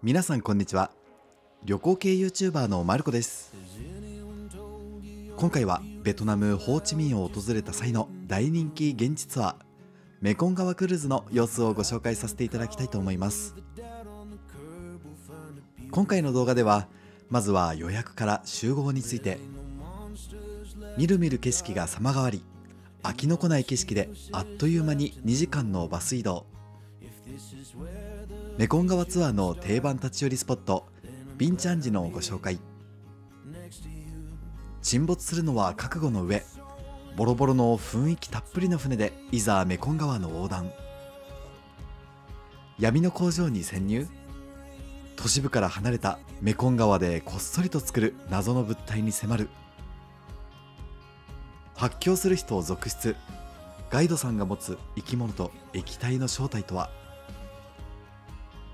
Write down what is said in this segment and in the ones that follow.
皆さんこんにちは。旅行系 YouTuber のマルコです。今回はベトナムホーチミンを訪れた際の大人気現地ツアーメコン川クルーズの様子をご紹介させていただきたいと思います。今回の動画ではまずは予約から集合についてみるみる景色が様変わり飽きのこない景色であっという間に2時間のバス移動。メコン川ツアーの定番立ち寄りスポットビンチャンジのご紹介。沈没するのは覚悟の上ボロボロの雰囲気たっぷりの船でいざメコン川の横断。闇の工場に潜入。都市部から離れたメコン川でこっそりと作る謎の物体に迫る。発狂する人を続出。ガイドさんが持つ生き物と液体の正体とは？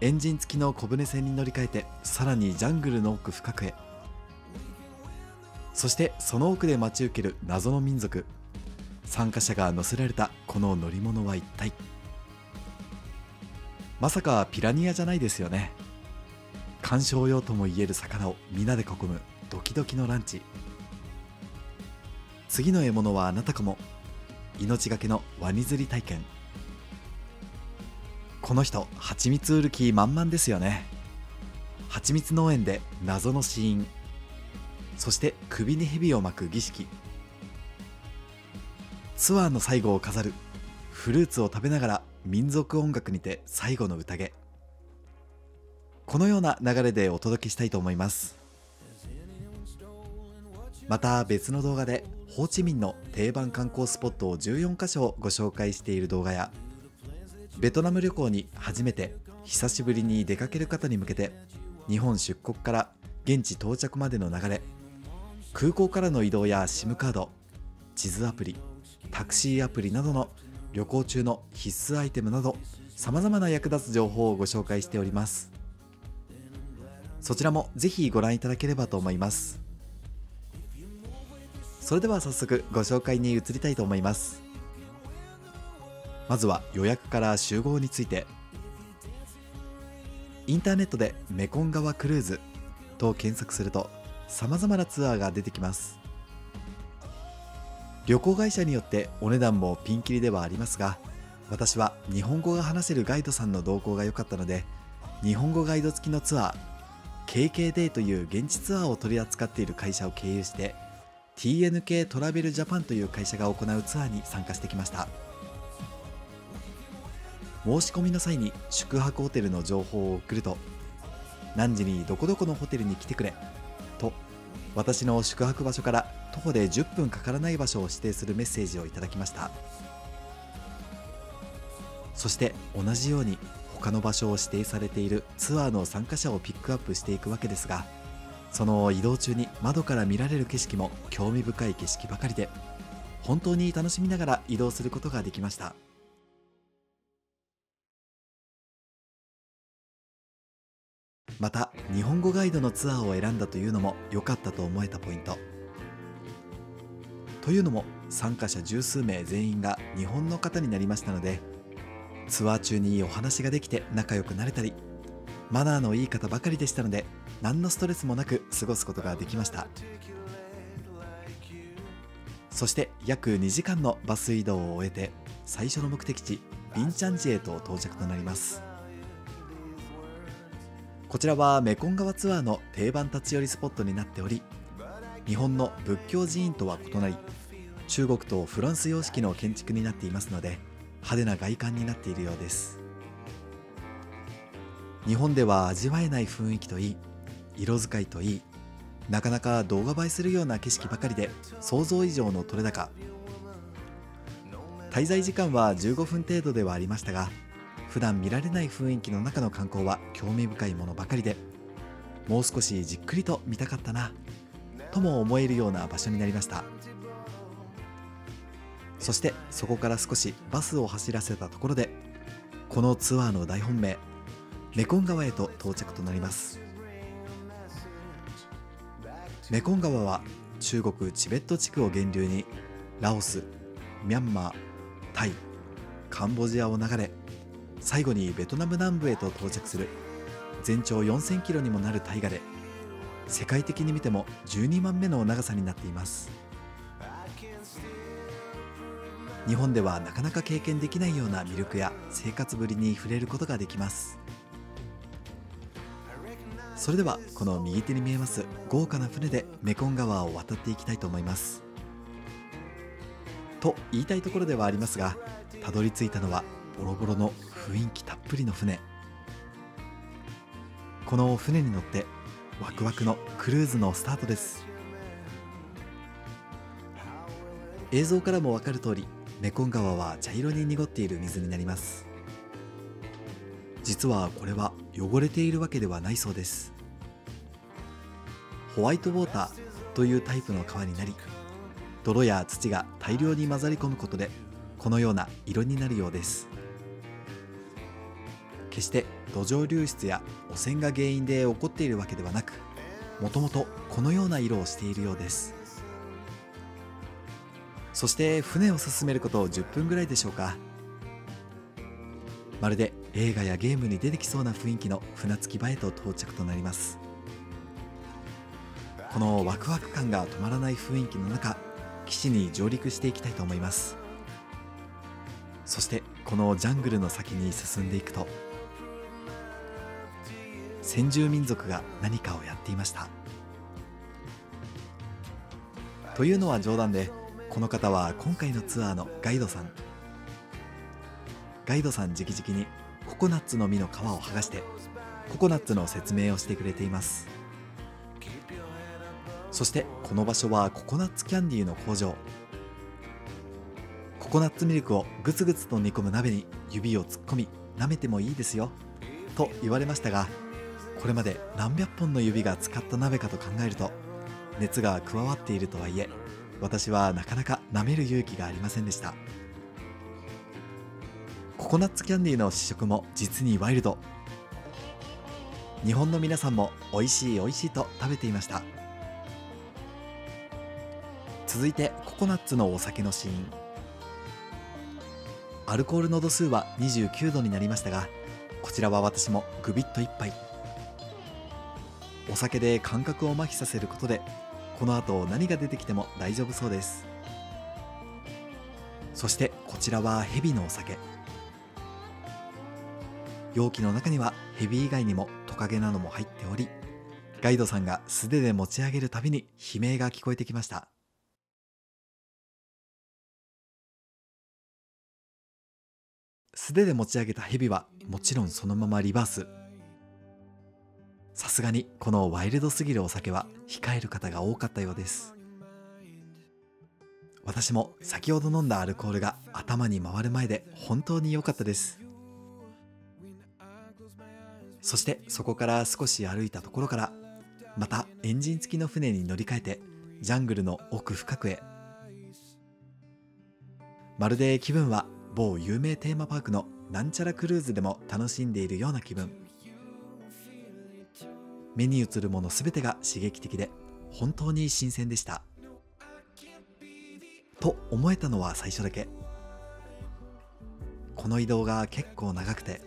エンジン付きの小舟船に乗り換えてさらにジャングルの奥深くへ。そしてその奥で待ち受ける謎の民族。参加者が乗せられたこの乗り物は一体。まさかピラニアじゃないですよね。観賞用ともいえる魚を皆で囲むドキドキのランチ。次の獲物はあなたかも。命がけのワニ釣り体験。この人蜂蜜売る気満々ですよね。蜂蜜農園で謎の死因。そして首に蛇を巻く儀式。ツアーの最後を飾る。フルーツを食べながら民族音楽にて最後の宴。このような流れでお届けしたいと思います。また別の動画でホーチミンの定番観光スポットを14カ所ご紹介している動画やベトナム旅行に初めて久しぶりに出かける方に向けて日本出国から現地到着までの流れ空港からの移動や SIM カード地図アプリタクシーアプリなどの旅行中の必須アイテムなどさまざまな役立つ情報をご紹介しております。そちらもぜひご覧いただければと思います。それでは早速ご紹介に移りたいと思います。まずは予約から集合について。インターネットでメコン川クルーズと検索すると様々なツアーが出てきます。旅行会社によってお値段もピンキリではありますが私は日本語が話せるガイドさんの動向が良かったので日本語ガイド付きのツアー KKD という現地ツアーを取り扱っている会社を経由して TNK トラベルジャパンという会社が行うツアーに参加してきました。申し込みの際に宿泊ホテルの情報を送ると何時にどこどこのホテルに来てくれと私の宿泊場所から徒歩で10分かからない場所を指定するメッセージをいただきました。そして同じように他の場所を指定されているツアーの参加者をピックアップしていくわけですがその移動中に窓から見られる景色も興味深い景色ばかりで本当に楽しみながら移動することができました。また日本語ガイドのツアーを選んだというのも良かったと思えたポイント。というのも参加者十数名全員が日本の方になりましたのでツアー中にいいお話ができて仲良くなれたりマナーのいい方ばかりでしたので何のストレスもなく過ごすことができました。そして約2時間のバス移動を終えて最初の目的地ビンチャンジへと到着となります。こちらはメコン川ツアーの定番立ち寄りスポットになっており日本の仏教寺院とは異なり中国とフランス様式の建築になっていますので派手な外観になっているようです。日本では味わえない雰囲気といい色使いといいなかなか動画映えするような景色ばかりで想像以上の撮れ高。滞在時間は15分程度ではありましたが普段見られない雰囲気の中の観光は興味深いものばかりでもう少しじっくりと見たかったなとも思えるような場所になりました。そしてそこから少しバスを走らせたところでこのツアーの大本命メコン川へと到着となります。メコン川は中国チベット地区を源流にラオスミャンマータイカンボジアを流れ最後にベトナム南部へと到着する。全長4000キロにもなる大河で世界的に見ても12番目の長さになっています。日本ではなかなか経験できないような魅力や生活ぶりに触れることができます。それではこの右手に見えます豪華な船でメコン川を渡っていきたいと思います。と言いたいところではありますがたどり着いたのはボロボロの雰囲気たっぷりの船。この船に乗ってワクワクのクルーズのスタートです。映像からもわかる通りメコン川は茶色に濁っている水になります。実はこれは汚れているわけではないそうです。ホワイトウォーターというタイプの川になり泥や土が大量に混ざり込むことでこのような色になるようです。決して土壌流出や汚染が原因で起こっているわけではなくもともとこのような色をしているようです。そして船を進めること10分ぐらいでしょうか。まるで映画やゲームに出てきそうな雰囲気の船着き場へと到着となります。このワクワク感が止まらない雰囲気の中岸に上陸していきたいと思います。そしてこのジャングルの先に進んでいくと先住民族が何かをやっていました。というのは冗談でこの方は今回のツアーのガイドさん。ガイドさん直々にココナッツの実の皮を剥がしてココナッツの説明をしてくれています。そしてこの場所はココナッツキャンディーの工場。ココナッツミルクをグツグツと煮込む鍋に指を突っ込み舐めてもいいですよ。と言われましたがこれまで何百本の指が使った鍋かと考えると熱が加わっているとはいえ私はなかなか舐める勇気がありませんでした。ココナッツキャンディーの試食も実にワイルド。日本の皆さんも美味しい美味しいと食べていました。続いてココナッツのお酒のシーンアルコールの度数は29度になりましたがこちらは私もグビッと一杯。お酒で感覚を麻痺させることでこの後何が出てきても大丈夫そうです。そしてこちらはヘビのお酒。容器の中にはヘビ以外にもトカゲなども入っておりガイドさんが素手で持ち上げるたびに悲鳴が聞こえてきました。素手で持ち上げたヘビはもちろんそのままリバース。さすがにこのワイルドすぎるお酒は控える方が多かったようです。私も先ほど飲んだアルコールが頭に回る前で本当に良かったです。そしてそこから少し歩いたところからまたエンジン付きの船に乗り換えてジャングルの奥深くへ。まるで気分は某有名テーマパークのなんちゃらクルーズでも楽しんでいるような気分。目に映るもの全てが刺激的で本当に新鮮でした。と思えたのは最初だけ。この移動が結構長くて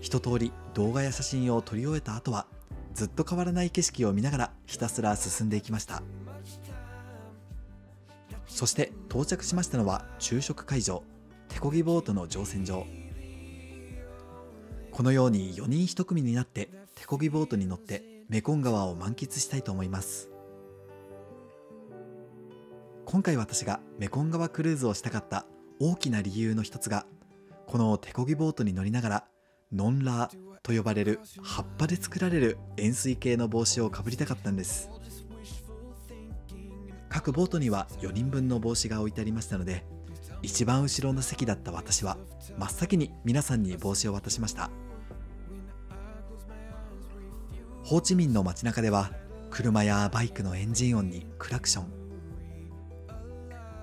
一通り動画や写真を撮り終えた後はずっと変わらない景色を見ながらひたすら進んでいきました。そして到着しましたのは昼食会場手漕ぎボートの乗船場。このように4人1組になって手漕ぎボートに乗ってメコン川を満喫したいと思います。今回私がメコン川クルーズをしたかった大きな理由の一つがこの手漕ぎボートに乗りながらノンラーと呼ばれる葉っぱで作られる円錐形の帽子をかぶりたかったんです。各ボートには4人分の帽子が置いてありましたので一番後ろの席だった私は真っ先に皆さんに帽子を渡しました。ホーチミンの街中では車やバイクのエンジン音にクラクション。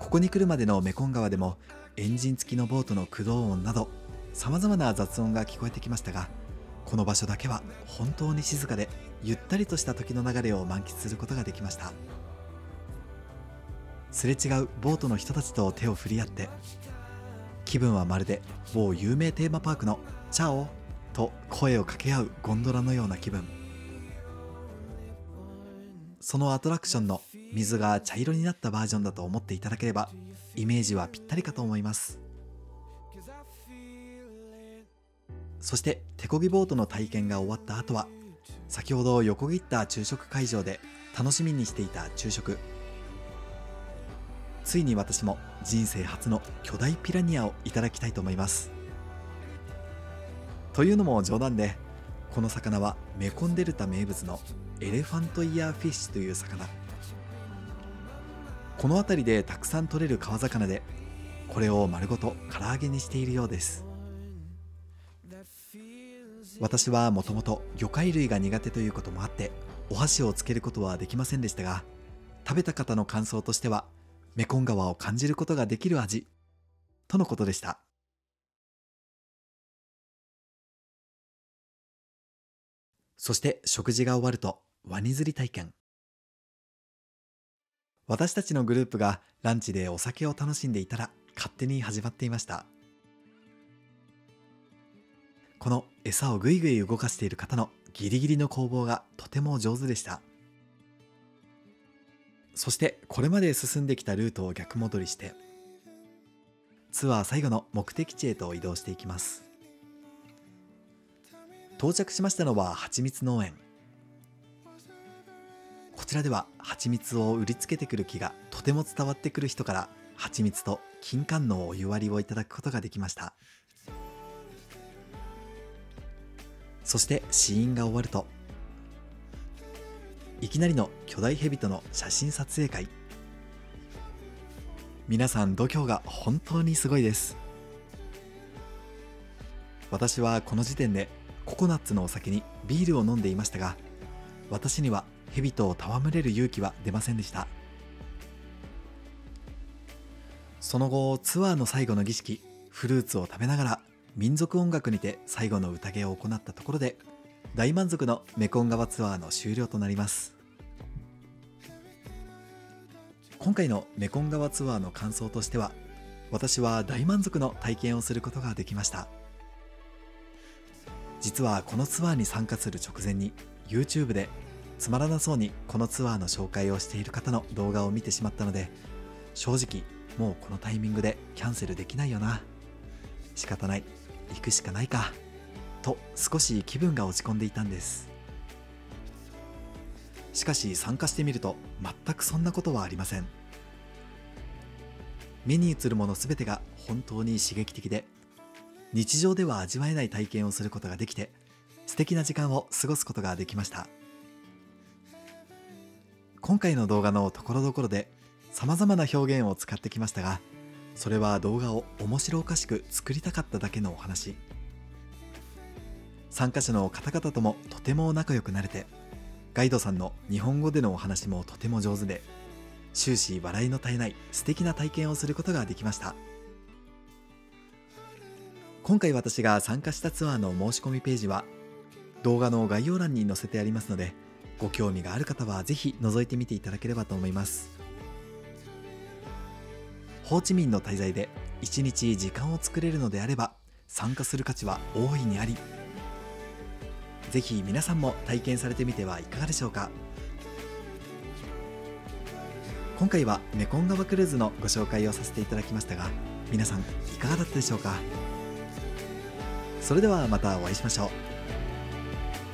ここに来るまでのメコン川でもエンジン付きのボートの駆動音などさまざまな雑音が聞こえてきましたがこの場所だけは本当に静かでゆったりとした時の流れを満喫することができました。すれ違うボートの人たちと手を振り合って気分はまるで某有名テーマパークの「チャオ」と声を掛け合うゴンドラのような気分。そのアトラクションの水が茶色になったバージョンだと思っていただければイメージはぴったりかと思います。そして手漕ぎボートの体験が終わった後は先ほど横切った昼食会場で楽しみにしていた昼食。ついに私も人生初の巨大ピラニアをいただきたいと思います。というのも冗談でこの魚はメコンデルタ名物のエレファントイヤーフィッシュという魚。この辺りでたくさん取れる川魚でこれを丸ごと唐揚げにしているようです。私はもともと魚介類が苦手ということもあってお箸をつけることはできませんでしたが食べた方の感想としてはメコン川を感じることができる味とのことでした。そして食事が終わるとワニ釣り体験。私たちのグループがランチでお酒を楽しんでいたら勝手に始まっていました。この餌をぐいぐい動かしている方のギリギリの攻防がとても上手でした。そしてこれまで進んできたルートを逆戻りしてツアー最後の目的地へと移動していきます。到着しましたのは蜂蜜農園。こちらでは蜂蜜を売りつけてくる気がとても伝わってくる人から蜂蜜と金柑のお湯割りをいただくことができました。そして試飲が終わるといきなりの巨大ヘビとの写真撮影会。皆さん度胸が本当にすごいです。私はこの時点でココナッツのお酒にビールを飲んでいましたが私にはヘビと戯れる勇気は出ませんでした。その後ツアーの最後の儀式フルーツを食べながら民族音楽にて最後の宴を行ったところで大満足のメコン川ツアーの終了となります。今回のメコン川ツアーの感想としては私は大満足の体験をすることができました。実はこのツアーに参加する直前に YouTube でつまらなそうにこのツアーの紹介をしている方の動画を見てしまったので正直もうこのタイミングでキャンセルできないよな。仕方ない。行くしかないか。と少し気分が落ち込んでいたんです。しかし参加してみると全くそんなことはありません。目に映るもの全てが本当に刺激的で日常では味わえない体験をすることができて素敵な時間を過ごすことができました。今回の動画のところどころで様々な表現を使ってきましたがそれは動画を面白おかしく作りたかっただけのお話。参加者の方々ともとても仲良くなれてガイドさんの日本語でのお話もとても上手で終始笑いの絶えない素敵な体験をすることができました。今回私が参加したツアーの申し込みページは動画の概要欄に載せてありますのでご興味がある方はぜひ覗いてみていただければと思います。ホーチミンの滞在で1日時間を作れるのであれば参加する価値は大いにありぜひ皆さんも体験されてみてはいかがでしょうか。今回はメコン川クルーズのご紹介をさせていただきましたが皆さんいかがだったでしょうか。それではまたお会いしましょう。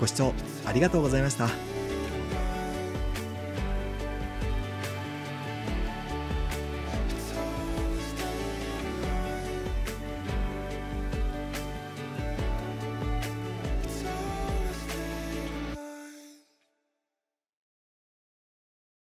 ご視聴ありがとうございました。